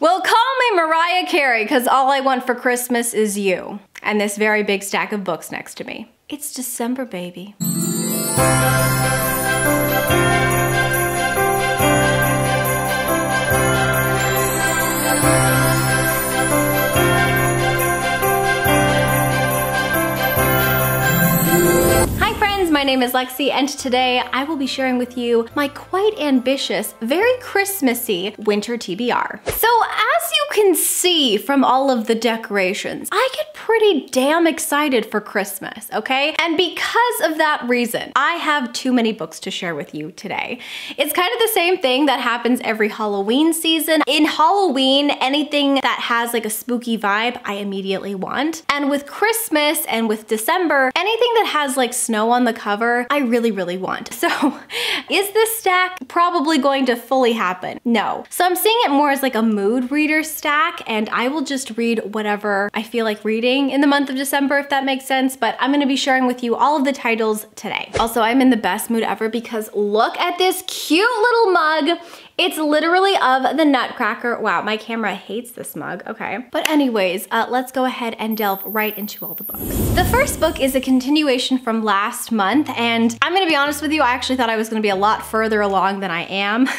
Well, call me Mariah Carey, because all I want for Christmas is you. And this very big stack of books next to me. It's December, baby. My name is Lexi and today I will be sharing with you my quite ambitious, very Christmassy winter TBR. So as can see from all of the decorations, I get pretty damn excited for Christmas, okay? And because of that reason, I have too many books to share with you today. It's kind of the same thing that happens every Halloween season. In Halloween, anything that has like a spooky vibe, I immediately want. And with Christmas and with December, anything that has like snow on the cover, I really, really want. So is this stack probably going to fully happen? No. So I'm seeing it more as like a mood reader stack and I will just read whatever I feel like reading in the month of December, if that makes sense, but I'm gonna be sharing with you all of the titles today. Also, I'm in the best mood ever because look at this cute little mug. It's literally of the Nutcracker. Wow, my camera hates this mug, okay. But anyways, uh, let's go ahead and delve right into all the books. The first book is a continuation from last month, and I'm gonna be honest with you, I actually thought I was gonna be a lot further along than I am.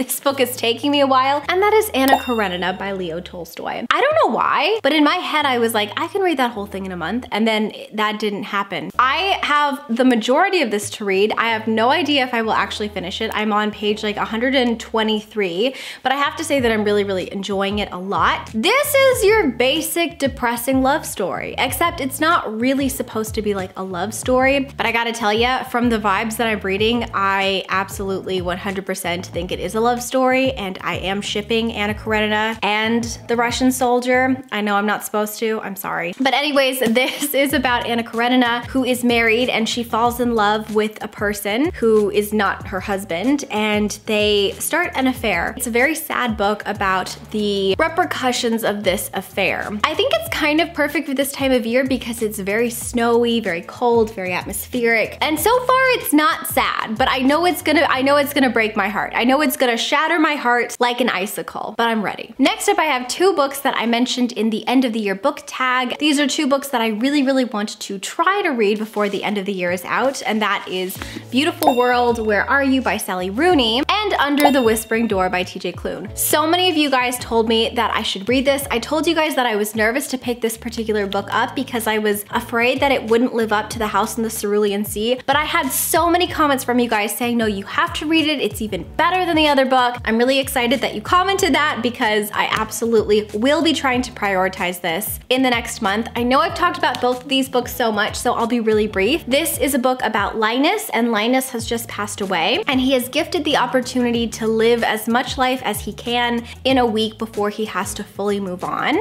This book is taking me a while, and that is Anna Karenina by Leo Tolstoy. I don't know why, but in my head I was like, I can read that whole thing in a month, and then that didn't happen. I have the majority of this to read. I have no idea if I will actually finish it. I'm on page like 123, but I have to say that I'm really, really enjoying it a lot. This is your basic depressing love story, except it's not really supposed to be like a love story, but I gotta tell you, from the vibes that I'm reading, I absolutely 100% think it is a love love story and I am shipping Anna Karenina and the Russian soldier. I know I'm not supposed to, I'm sorry. But anyways, this is about Anna Karenina who is married and she falls in love with a person who is not her husband and they start an affair. It's a very sad book about the repercussions of this affair. I think it's kind of perfect for this time of year because it's very snowy, very cold, very atmospheric. And so far it's not sad, but I know it's gonna I know it's gonna break my heart. I know it's gonna shatter my heart like an icicle, but I'm ready. Next up, I have two books that I mentioned in the end of the year book tag. These are two books that I really, really want to try to read before the end of the year is out, and that is Beautiful World, Where Are You by Sally Rooney, and Under the Whispering Door by TJ Klune. So many of you guys told me that I should read this. I told you guys that I was nervous to pick this particular book up because I was afraid that it wouldn't live up to The House in the Cerulean Sea, but I had so many comments from you guys saying, no, you have to read it. It's even better than the other book. I'm really excited that you commented that because I absolutely will be trying to prioritize this in the next month. I know I've talked about both of these books so much, so I'll be really brief. This is a book about Linus, and Linus has just passed away, and he has gifted the opportunity to live as much life as he can in a week before he has to fully move on.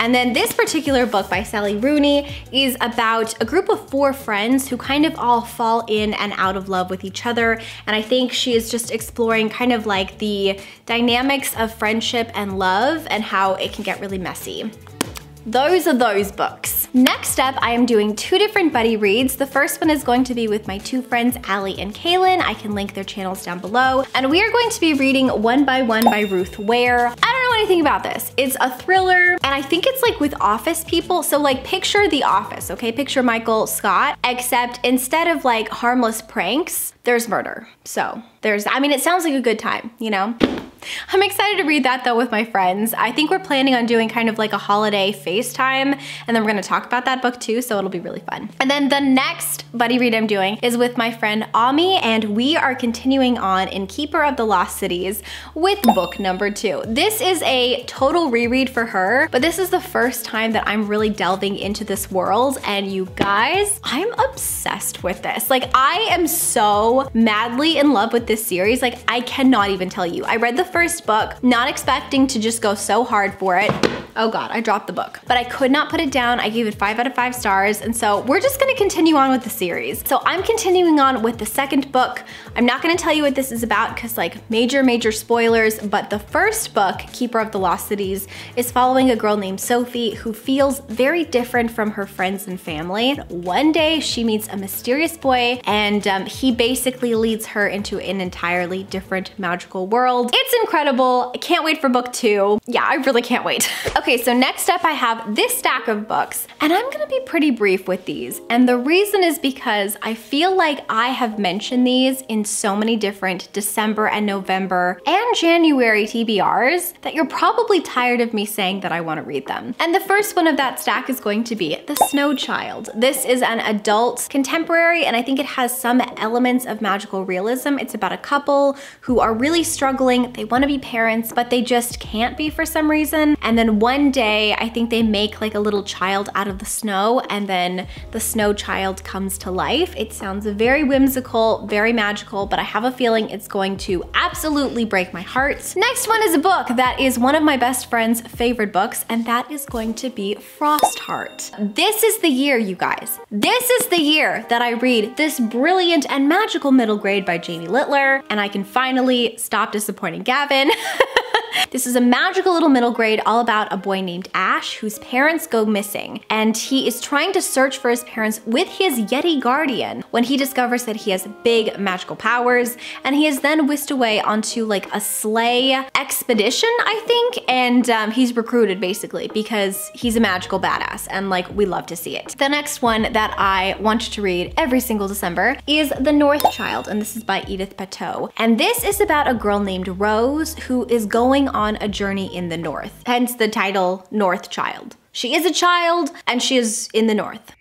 And then this particular book by Sally Rooney is about a group of four friends who kind of all fall in and out of love with each other, and I think she is just exploring kind of like the dynamics of friendship and love and how it can get really messy. Those are those books. Next up, I am doing two different buddy reads. The first one is going to be with my two friends, Ali and Kalyn. I can link their channels down below. And we are going to be reading One by One by Ruth Ware. I anything about this. It's a thriller, and I think it's like with office people. So like picture the office, okay? Picture Michael Scott, except instead of like harmless pranks, there's murder. So there's, I mean, it sounds like a good time, you know? I'm excited to read that though with my friends. I think we're planning on doing kind of like a holiday FaceTime and then we're gonna talk about that book too, so it'll be really fun. And then the next buddy read I'm doing is with my friend Amiee and we are continuing on in Keeper of the Lost Cities with book number two. This is a total reread for her, but this is the first time that I'm really delving into this world and you guys, I'm obsessed with this. Like I am so madly in love with this series. Like I cannot even tell you. I read the first book, not expecting to just go so hard for it. Oh God, I dropped the book. But I could not put it down. I gave it five out of five stars. And so we're just gonna continue on with the series. So I'm continuing on with the second book. I'm not gonna tell you what this is about because like major, major spoilers, but the first book, Keeper of the Lost Cities, is following a girl named Sophie who feels very different from her friends and family. One day she meets a mysterious boy and um, he basically leads her into an entirely different magical world. It's incredible. I can't wait for book two. Yeah, I really can't wait. okay, so next up I have this stack of books and I'm gonna be pretty brief with these. And the reason is because I feel like I have mentioned these in so many different December and November and January TBRs that you're probably tired of me saying that I wanna read them. And the first one of that stack is going to be The Snow Child. This is an adult contemporary and I think it has some elements of magical realism. It's about a couple who are really struggling. They wanna be parents, but they just can't be for some reason. And then one day, I think they make like a little child out of the snow and then the snow child comes to life. It sounds very whimsical, very magical, but I have a feeling it's going to absolutely break my heart. Next one is a book that is one of my best friend's favorite books, and that is going to be Frostheart. This is the year, you guys. This is the year that I read this brilliant and magical middle grade by Jamie Littler, and I can finally stop disappointing Gavin. This is a magical little middle grade all about a boy named Ash whose parents go missing. And he is trying to search for his parents with his Yeti guardian when he discovers that he has big magical powers. And he is then whisked away onto like a sleigh expedition, I think. And um, he's recruited basically because he's a magical badass and like we love to see it. The next one that I want to read every single December is The North Child. And this is by Edith Pattou. And this is about a girl named Rose who is going on a journey in the north, hence the title North Child. She is a child and she is in the north.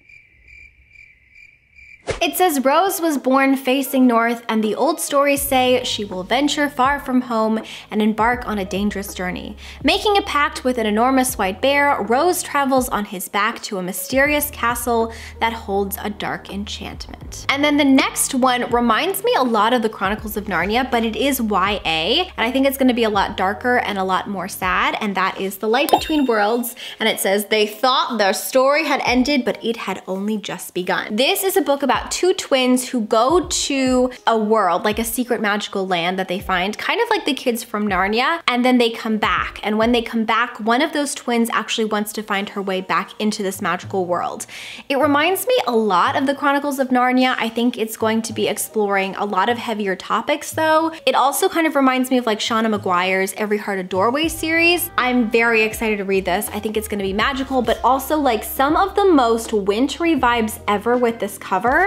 It says Rose was born facing north and the old stories say she will venture far from home and embark on a dangerous journey. Making a pact with an enormous white bear, Rose travels on his back to a mysterious castle that holds a dark enchantment. And then the next one reminds me a lot of the Chronicles of Narnia, but it is YA, and I think it's gonna be a lot darker and a lot more sad, and that is The Light Between Worlds, and it says, they thought their story had ended, but it had only just begun. This is a book about two twins who go to a world, like a secret magical land that they find, kind of like the kids from Narnia, and then they come back. And when they come back, one of those twins actually wants to find her way back into this magical world. It reminds me a lot of the Chronicles of Narnia. I think it's going to be exploring a lot of heavier topics though. It also kind of reminds me of like Seanan McGuire's Every Heart a Doorway series. I'm very excited to read this. I think it's gonna be magical, but also like some of the most wintry vibes ever with this cover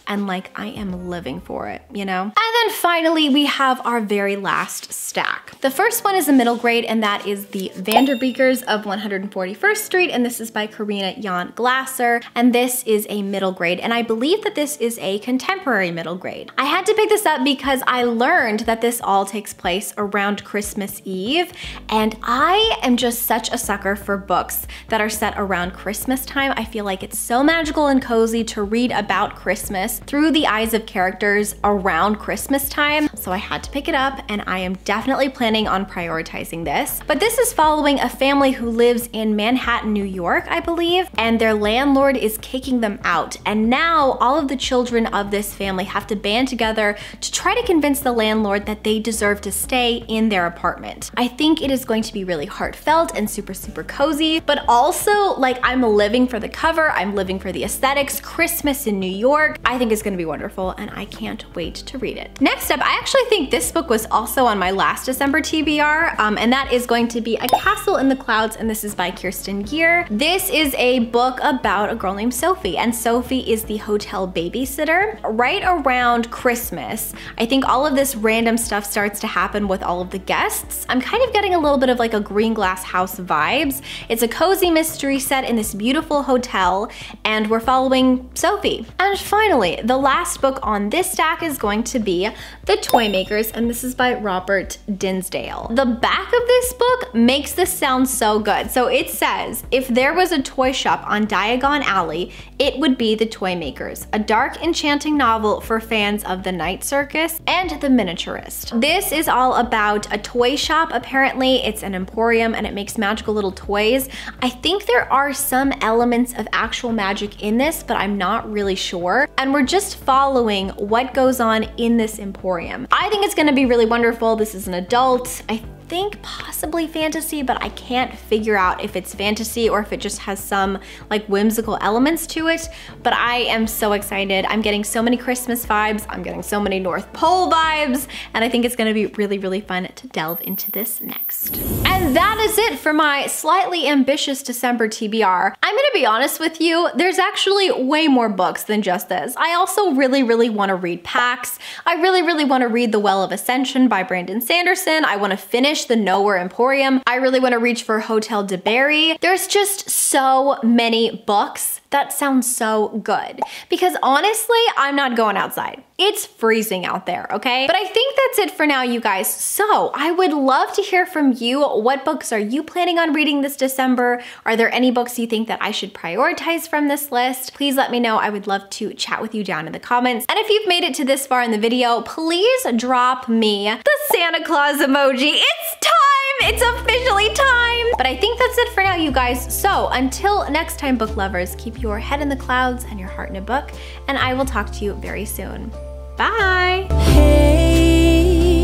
and like I am living for it, you know? And then finally, we have our very last stack. The first one is a middle grade and that is the Vanderbeekers of 141st Street and this is by Karina Yan Glaser and this is a middle grade and I believe that this is a contemporary middle grade. I had to pick this up because I learned that this all takes place around Christmas Eve and I am just such a sucker for books that are set around Christmas time. I feel like it's so magical and cozy to read about Christmas through the eyes of characters around Christmas time. So I had to pick it up and I am definitely planning on prioritizing this. But this is following a family who lives in Manhattan, New York, I believe, and their landlord is kicking them out. And now all of the children of this family have to band together to try to convince the landlord that they deserve to stay in their apartment. I think it is going to be really heartfelt and super, super cozy, but also like I'm living for the cover, I'm living for the aesthetics, Christmas in New York. I think is gonna be wonderful and I can't wait to read it. Next up, I actually think this book was also on my last December TBR um, and that is going to be A Castle in the Clouds and this is by Kerstin Gier. This is a book about a girl named Sophie and Sophie is the hotel babysitter. Right around Christmas, I think all of this random stuff starts to happen with all of the guests. I'm kind of getting a little bit of like a Greenglass House vibes. It's a cozy mystery set in this beautiful hotel and we're following Sophie. And finally, the last book on this stack is going to be The Toymakers, and this is by Robert Dinsdale. The back of this book makes this sound so good. So it says, if there was a toy shop on Diagon Alley, it would be The Toymakers, a dark, enchanting novel for fans of The Night Circus and The Miniaturist. This is all about a toy shop, apparently. It's an emporium and it makes magical little toys. I think there are some elements of actual magic in this, but I'm not really sure. And we're we're just following what goes on in this emporium. I think it's gonna be really wonderful. This is an adult. I think possibly fantasy, but I can't figure out if it's fantasy or if it just has some like whimsical elements to it. But I am so excited. I'm getting so many Christmas vibes. I'm getting so many North Pole vibes. And I think it's gonna be really, really fun to delve into this next. And that is it for my slightly ambitious December TBR. I'm gonna be honest with you, there's actually way more books than just this. I also really, really wanna read Pax. I really, really wanna read The Well of Ascension by Brandon Sanderson. I wanna finish The Nowhere Emporium. I really wanna reach for Hotel de Barry. There's just so many books that sounds so good. Because honestly, I'm not going outside. It's freezing out there, okay? But I think that's it for now, you guys. So I would love to hear from you. What books are you planning on reading this December? Are there any books you think that I should prioritize from this list? Please let me know. I would love to chat with you down in the comments. And if you've made it to this far in the video, please drop me the Santa Claus emoji. It's time! It's officially time! But I think that's it for now, you guys. So until next time, book lovers, keep your head in the clouds and your heart in a book, and I will talk to you very soon. Bye! Hey,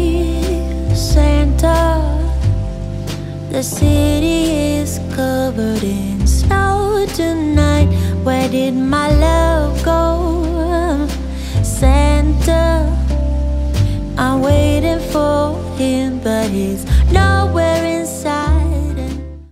Santa, the city is covered in snow tonight. Where did my love go? Santa, I'm waiting for him, but he's